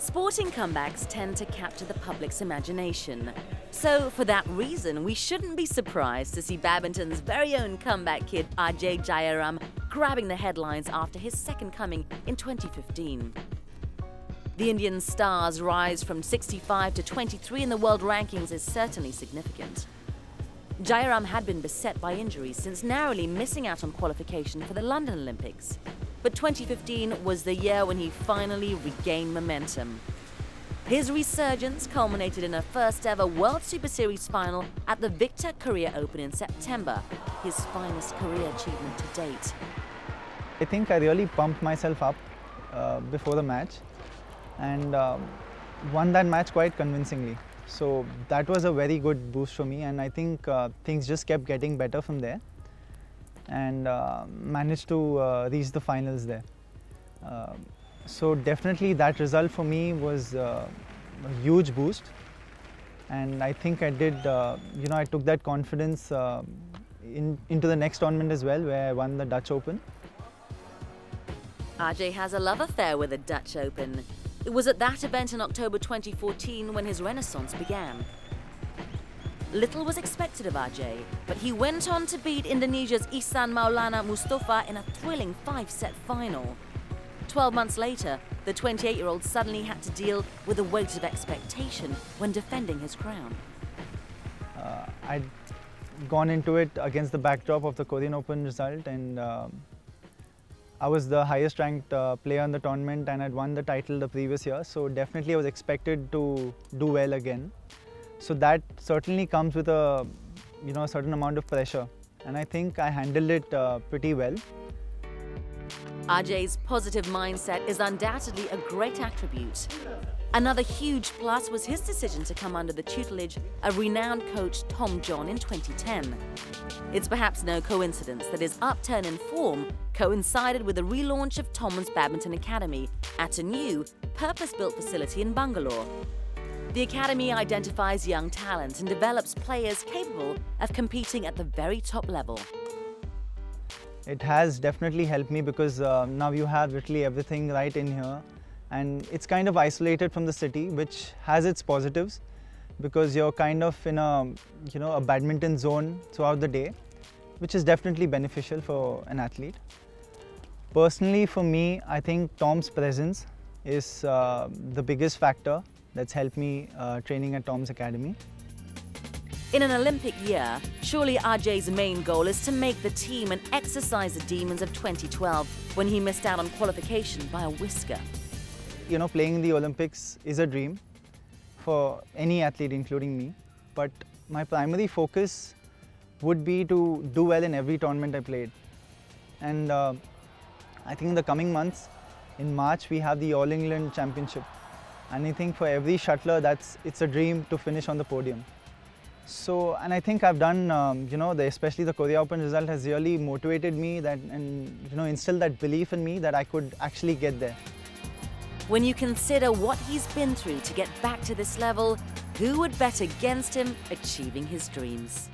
Sporting comebacks tend to capture the public's imagination. So, for that reason, we shouldn't be surprised to see badminton's very own comeback kid Ajay Jayaram grabbing the headlines after his second coming in 2015. The Indian star's rise from 65 to 23 in the world rankings is certainly significant. Jayaram had been beset by injuries since narrowly missing out on qualification for the London Olympics. But 2015 was the year when he finally regained momentum. His resurgence culminated in a first ever World Super Series final at the Victor Korea Open in September, his finest career achievement to date. I think I really pumped myself up uh, before the match and um, won that match quite convincingly. So that was a very good boost for me and I think uh, things just kept getting better from there and uh, managed to uh, reach the finals there. Uh, so definitely that result for me was uh, a huge boost and I think I did, you know, I took that confidence in, into the next tournament as well where I won the Dutch Open. Ajay has a love affair with the Dutch Open. It was at that event in October 2014 when his renaissance began. Little was expected of Ajay, but he went on to beat Indonesia's Ihsan Maulana Mustafa in a thrilling five-set final. Twelve months later, the 28-year-old suddenly had to deal with the weight of expectation when defending his crown. Uh, I'd gone into it against the backdrop of the Korean Open result and um, I was the highest ranked uh, player in the tournament and I'd won the title the previous year so definitely I was expected to do well again. So that certainly comes with a, you know, a certain amount of pressure. And I think I handled it uh, pretty well. Ajay's positive mindset is undoubtedly a great attribute. Another huge plus was his decision to come under the tutelage of renowned coach Tom John in 2010. It's perhaps no coincidence that his upturn in form coincided with the relaunch of Tom's Badminton Academy at a new, purpose-built facility in Bangalore. The Academy identifies young talent and develops players capable of competing at the very top level. It has definitely helped me because uh, now you have literally everything right in here and it's kind of isolated from the city which has its positives because you're kind of in a you know a badminton zone throughout the day which is definitely beneficial for an athlete. Personally for me I think Tom's presence is uh, the biggest factor that's helped me uh, training at Tom's Academy. In an Olympic year, surely Ajay's main goal is to make the team and exercise the demons of 2012 when he missed out on qualification by a whisker. You know, playing in the Olympics is a dream for any athlete, including me. But my primary focus would be to do well in every tournament I played. And uh, I think in the coming months, in March, we have the All England Championship. And I think for every shuttler, that's it's a dream to finish on the podium. So, and I think I've done, um, you know, the, especially the Korea Open result has really motivated me that, and, you know, instilled that belief in me that I could actually get there. When you consider what he's been through to get back to this level, who would bet against him achieving his dreams?